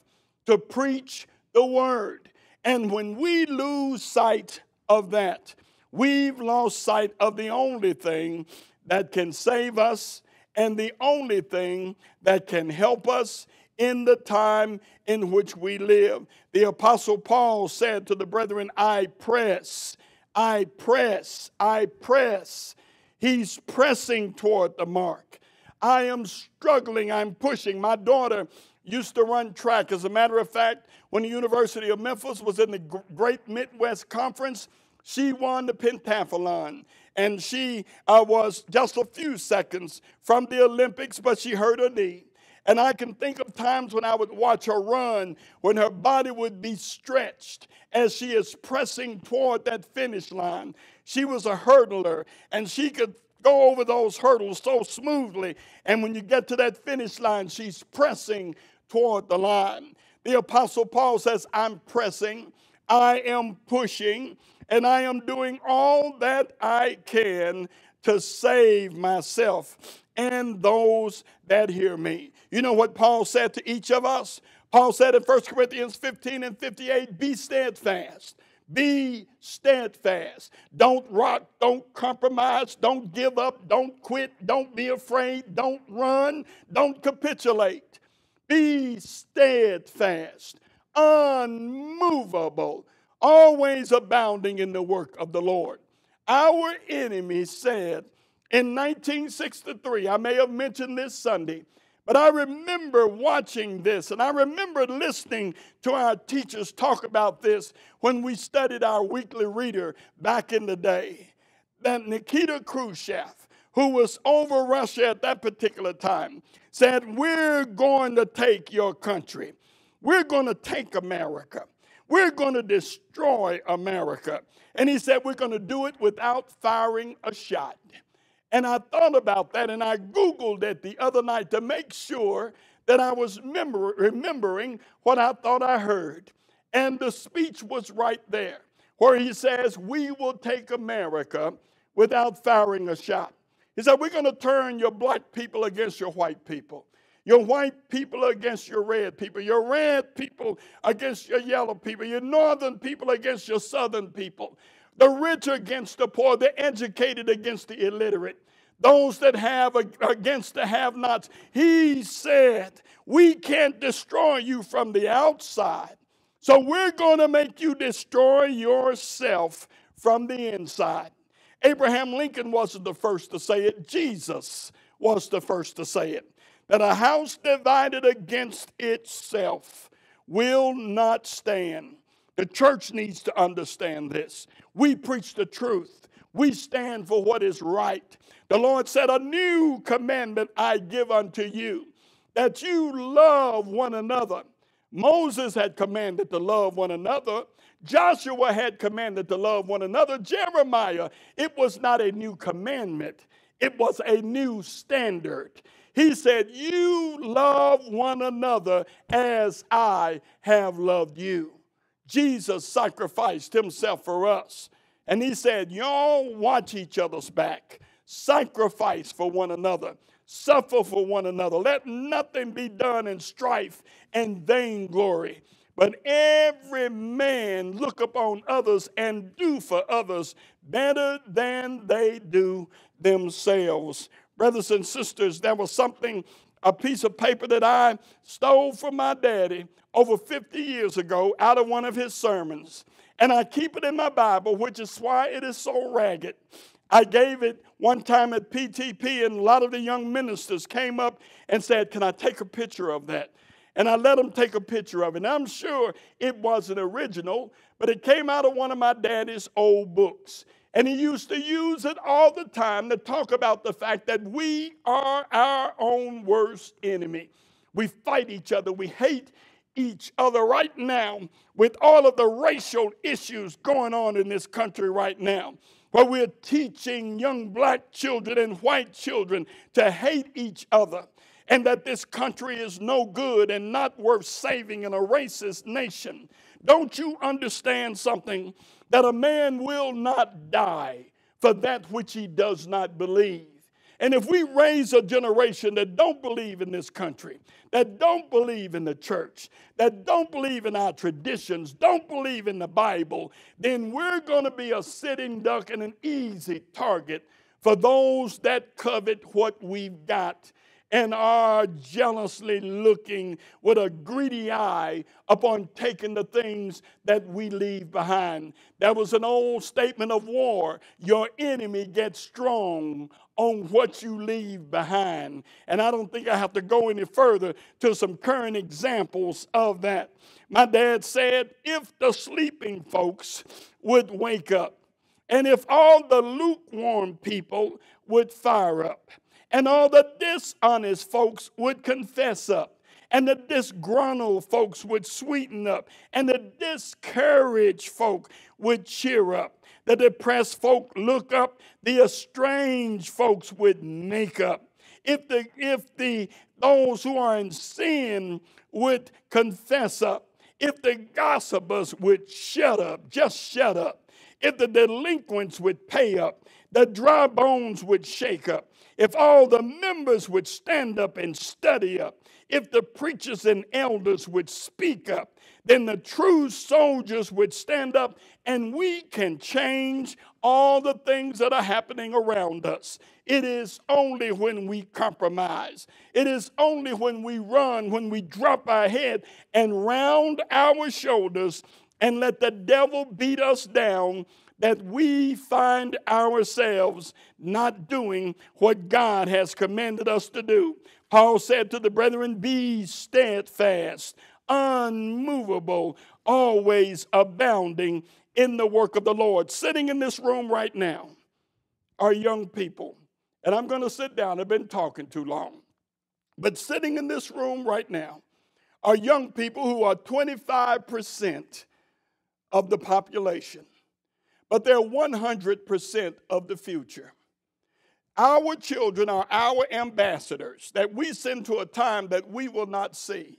Speaker 1: to preach the word. And when we lose sight of that, we've lost sight of the only thing that can save us and the only thing that can help us in the time in which we live. The Apostle Paul said to the brethren, I press I press, I press. He's pressing toward the mark. I am struggling, I'm pushing. My daughter used to run track. As a matter of fact, when the University of Memphis was in the Great Midwest Conference, she won the pentathlon. And she uh, was just a few seconds from the Olympics, but she hurt her knee. And I can think of times when I would watch her run, when her body would be stretched as she is pressing toward that finish line. She was a hurdler, and she could go over those hurdles so smoothly. And when you get to that finish line, she's pressing toward the line. The Apostle Paul says, I'm pressing, I am pushing, and I am doing all that I can to save myself and those that hear me. You know what Paul said to each of us? Paul said in 1 Corinthians 15 and 58 be steadfast. Be steadfast. Don't rock, don't compromise, don't give up, don't quit, don't be afraid, don't run, don't capitulate. Be steadfast, unmovable, always abounding in the work of the Lord. Our enemy said, in 1963, I may have mentioned this Sunday, But I remember watching this and I remember listening to our teachers talk about this when we studied our weekly reader back in the day. That Nikita Khrushchev, who was over Russia at that particular time, said, We're going to take your country. We're going to take America. We're going to destroy America. And he said, We're going to do it without firing a shot. And I thought about that and I Googled it the other night to make sure that I was remember, remembering what I thought I heard. And the speech was right there, where he says, We will take America without firing a shot. He said, We're going to turn your black people against your white people. Your white people against your red people, your red people against your yellow people, your northern people against your southern people, the rich against the poor, the educated against the illiterate, those that have against the have nots. He said, We can't destroy you from the outside, so we're going to make you destroy yourself from the inside. Abraham Lincoln wasn't the first to say it, Jesus was the first to say it that a house divided against itself will not stand. The church needs to understand this. We preach the truth. We stand for what is right. The Lord said, A new commandment I give unto you, that you love one another. Moses had commanded to love one another. Joshua had commanded to love one another. Jeremiah, it was not a new commandment, it was a new standard. He said, You love one another as I have loved you. Jesus sacrificed himself for us. And he said, Y'all watch each other's back, sacrifice for one another, suffer for one another. Let nothing be done in strife and vainglory. But every man look upon others and do for others better than they do themselves brothers and sisters, there was something, a piece of paper that I stole from my daddy over 50 years ago out of one of his sermons. And I keep it in my Bible, which is why it is so ragged. I gave it one time at PTP, and a lot of the young ministers came up and said, Can I take a picture of that? And I let them take a picture of it. And I'm sure it wasn't original, but it came out of one of my daddy's old books. And he used to use it all the time to talk about the fact that we are our own worst enemy. We fight each other, we hate each other right now with all of the racial issues going on in this country right now. Where we're teaching young black children and white children to hate each other, and that this country is no good and not worth saving in a racist nation. Don't you understand something? That a man will not die for that which he does not believe. And if we raise a generation that don't believe in this country, that don't believe in the church, that don't believe in our traditions, don't believe in the Bible, then we're going to be a sitting duck and an easy target for those that covet what we've got and are jealously looking with a greedy eye upon taking the things that we leave behind. That was an old statement of war. Your enemy gets strong on what you leave behind. And I don't think I have to go any further to some current examples of that. My dad said, if the sleeping folks would wake up, and if all the lukewarm people would fire up, and all the dishonest folks would confess up, and the disgruntled folks would sweeten up, and the discouraged folk would cheer up. The depressed folk look up, the estranged folks would make up. If the if the those who are in sin would confess up, if the gossipers would shut up, just shut up, if the delinquents would pay up, the dry bones would shake up, if all the members would stand up and study up, if the preachers and elders would speak up, then the true soldiers would stand up and we can change all the things that are happening around us. It is only when we compromise, it is only when we run, when we drop our head and round our shoulders and let the devil beat us down that we find ourselves not doing what God has commanded us to do. Paul said to the brethren, Be steadfast, unmovable, always abounding in the work of the Lord. Sitting in this room right now are young people. And I'm going to sit down. I've been talking too long. But sitting in this room right now are young people who are 25% of the population, but they're 100% of the future. Our children are our ambassadors that we send to a time that we will not see.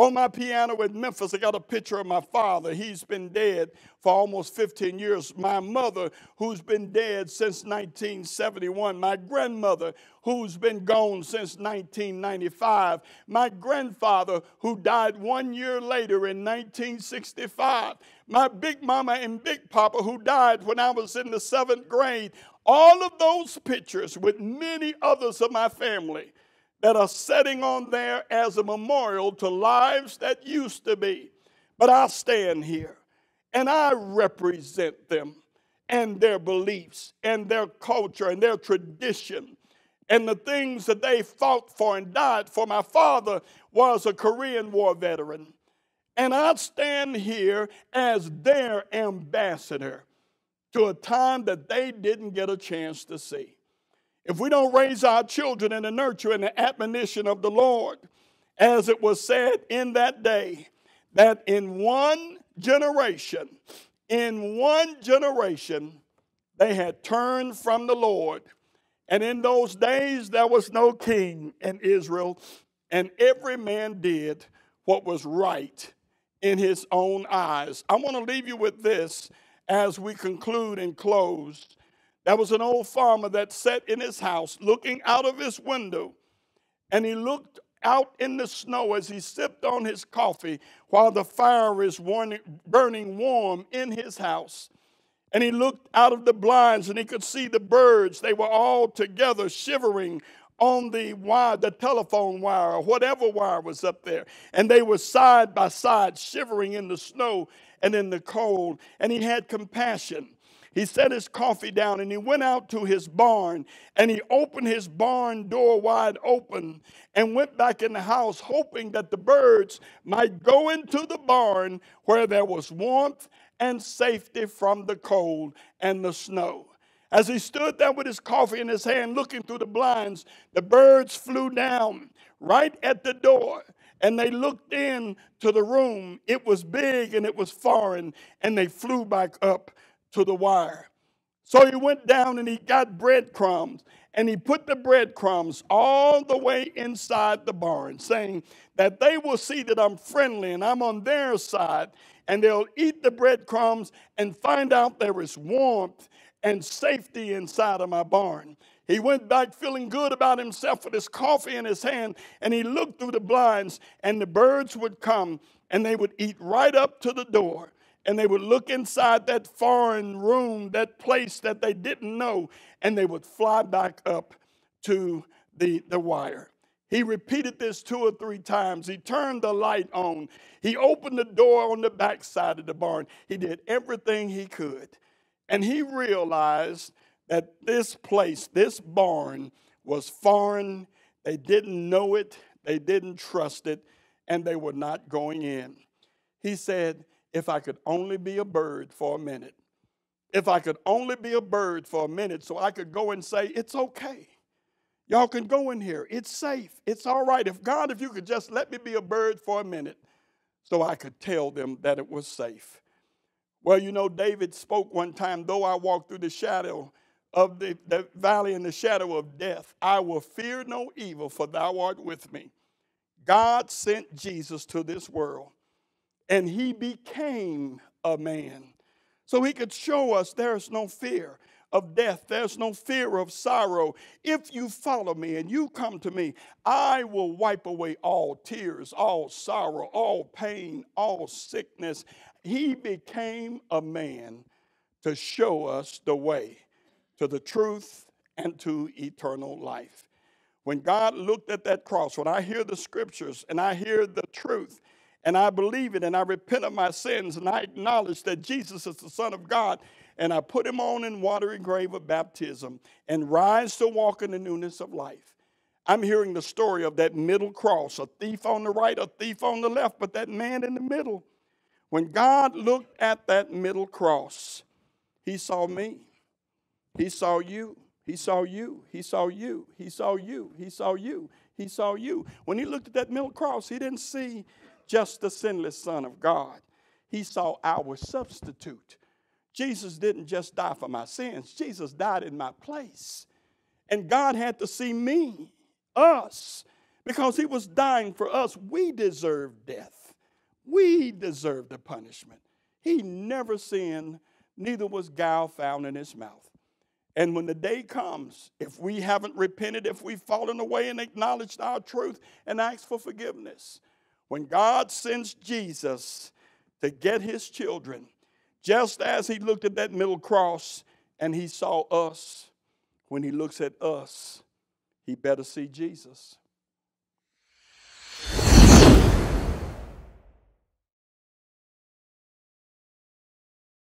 Speaker 1: On my piano in Memphis, I got a picture of my father. He's been dead for almost 15 years. My mother, who's been dead since 1971. My grandmother, who's been gone since 1995. My grandfather, who died one year later in 1965. My big mama and big papa, who died when I was in the seventh grade. All of those pictures, with many others of my family, that are setting on there as a memorial to lives that used to be. But I stand here and I represent them and their beliefs and their culture and their tradition and the things that they fought for and died for. My father was a Korean War veteran. And I stand here as their ambassador to a time that they didn't get a chance to see. If we don't raise our children in the nurture and the admonition of the Lord, as it was said in that day, that in one generation, in one generation, they had turned from the Lord. And in those days, there was no king in Israel, and every man did what was right in his own eyes. I want to leave you with this as we conclude and close. There was an old farmer that sat in his house looking out of his window, and he looked out in the snow as he sipped on his coffee while the fire is burning warm in his house. And he looked out of the blinds and he could see the birds. They were all together shivering on the wire, the telephone wire, or whatever wire was up there. And they were side by side, shivering in the snow and in the cold. And he had compassion he set his coffee down and he went out to his barn and he opened his barn door wide open and went back in the house, hoping that the birds might go into the barn where there was warmth and safety from the cold and the snow. As he stood there with his coffee in his hand, looking through the blinds, the birds flew down right at the door and they looked in to the room. It was big and it was foreign, and they flew back up to the wire. So he went down and he got breadcrumbs and he put the breadcrumbs all the way inside the barn, saying that they will see that I'm friendly and I'm on their side, and they'll eat the breadcrumbs and find out there is warmth and safety inside of my barn. He went back feeling good about himself with his coffee in his hand, and he looked through the blinds, and the birds would come and they would eat right up to the door and they would look inside that foreign room, that place that they didn't know, and they would fly back up to the, the wire. He repeated this two or three times. He turned the light on. He opened the door on the back side of the barn. He did everything he could. And he realized that this place, this barn, was foreign. They didn't know it, they didn't trust it, and they were not going in. He said, if I could only be a bird for a minute. If I could only be a bird for a minute so I could go and say, It's okay. Y'all can go in here. It's safe. It's all right. If God, if you could just let me be a bird for a minute so I could tell them that it was safe. Well, you know, David spoke one time, though I walk through the shadow of the, the valley in the shadow of death, I will fear no evil, for thou art with me. God sent Jesus to this world and he became a man. So he could show us there's no fear of death, there's no fear of sorrow. If you follow me and you come to me, I will wipe away all tears, all sorrow, all pain, all sickness. He became a man to show us the way to the truth and to eternal life. When God looked at that cross, when I hear the scriptures and I hear the truth, and I believe it and I repent of my sins and I acknowledge that Jesus is the Son of God and I put him on in watery grave of baptism and rise to walk in the newness of life. I'm hearing the story of that middle cross, a thief on the right, a thief on the left, but that man in the middle. When God looked at that middle cross, he saw me. He saw you. He saw you. He saw you. He saw you. He saw you. He saw you. When he looked at that middle cross, he didn't see just the sinless Son of God. He saw our substitute. Jesus didn't just die for my sins, Jesus died in my place. And God had to see me, us, because He was dying for us. We deserved death, we deserved the punishment. He never sinned, neither was guile found in His mouth. And when the day comes, if we haven't repented, if we've fallen away and acknowledged our truth and asked for forgiveness, when God sends Jesus to get his children, just as he looked at that middle cross and he saw us, when he looks at us, he better see Jesus.